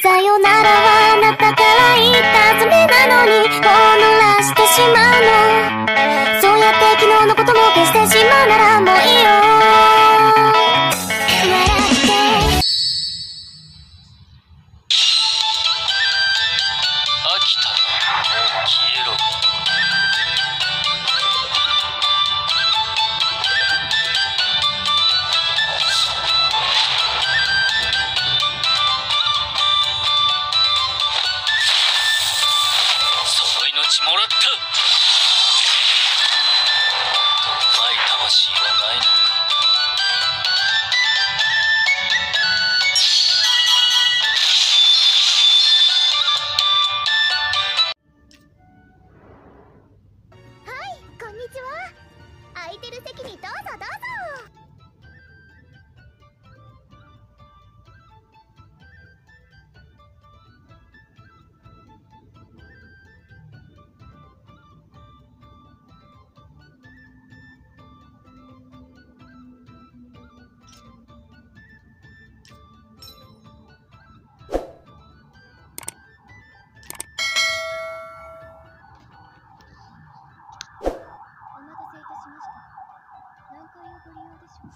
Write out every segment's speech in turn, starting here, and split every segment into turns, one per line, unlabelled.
さよならはあなたから言った爪なのにこう濡らしてしまうの。そうやって昨日のことも消してしまうならもういいよ。笑って。
飽きたらもう消えろの命もらった。もっとうまい魂はないのか。
はいこんにちは。空いてる席にどうぞどうぞ。しょう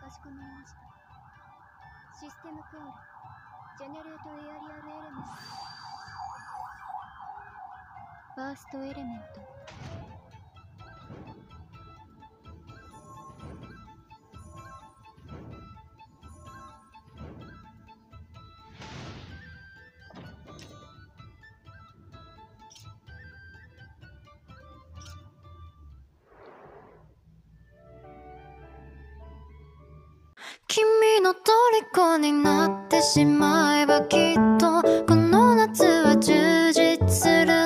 かしこまりました。システムコールジェネレートエアリアルエレメント。バーストエレメント。君の虜になってしまえばきっとこの夏は充実する